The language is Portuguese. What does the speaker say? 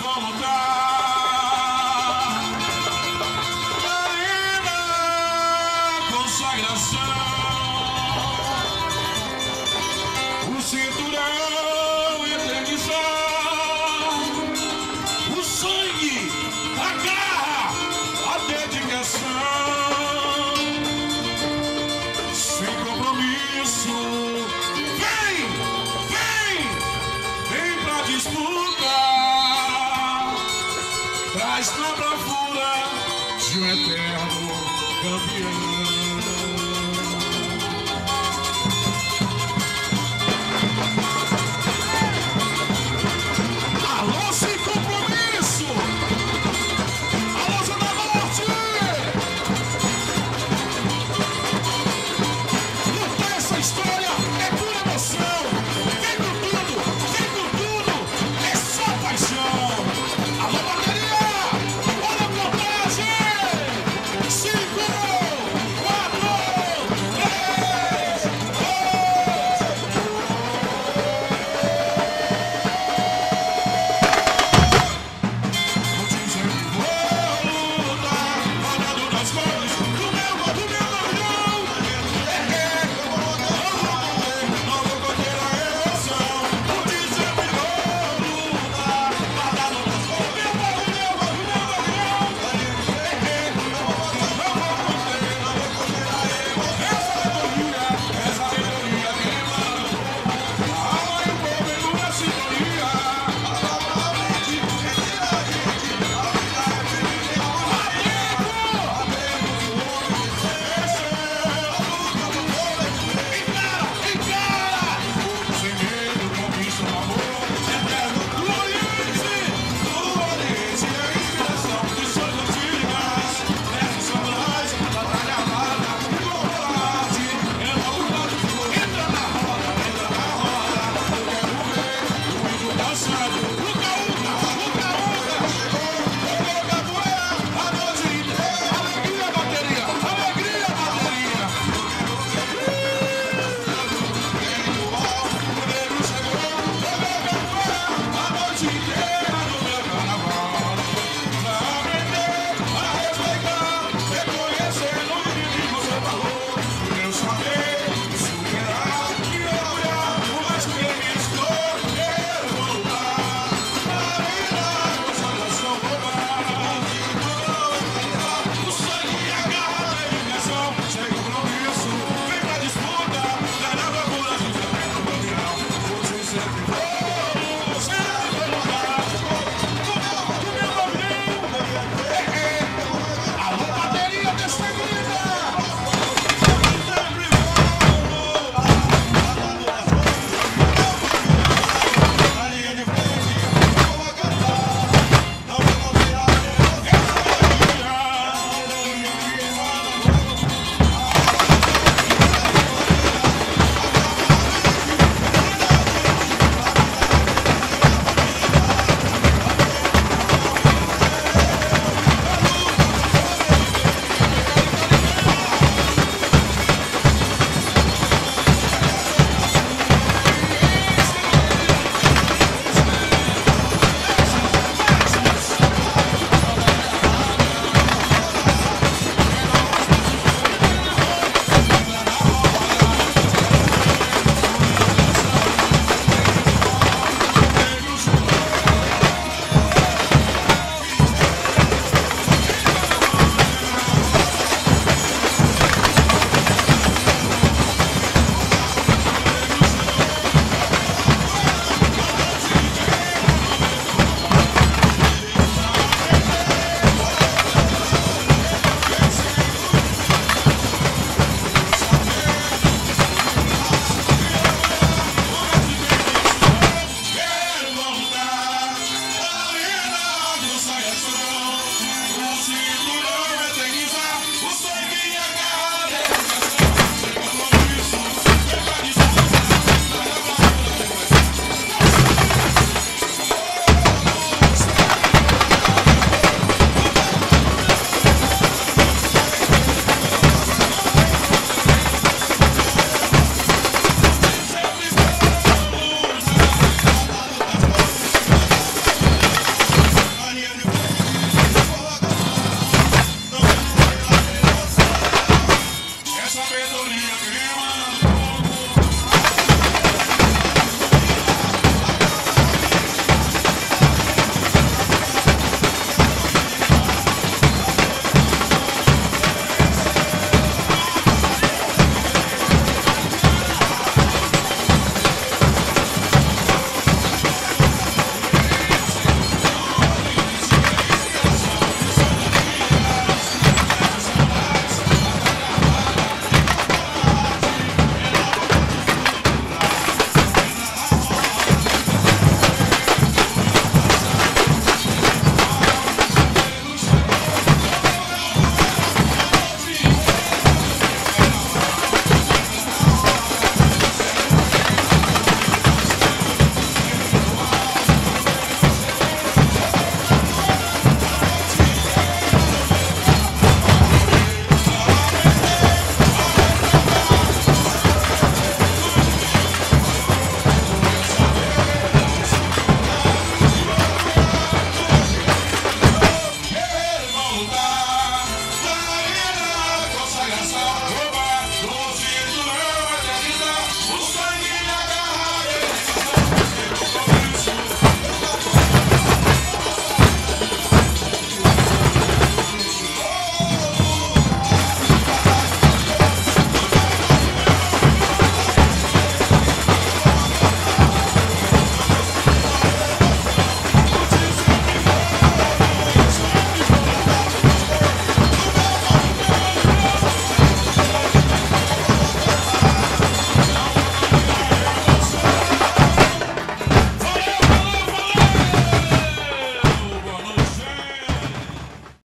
vão right there.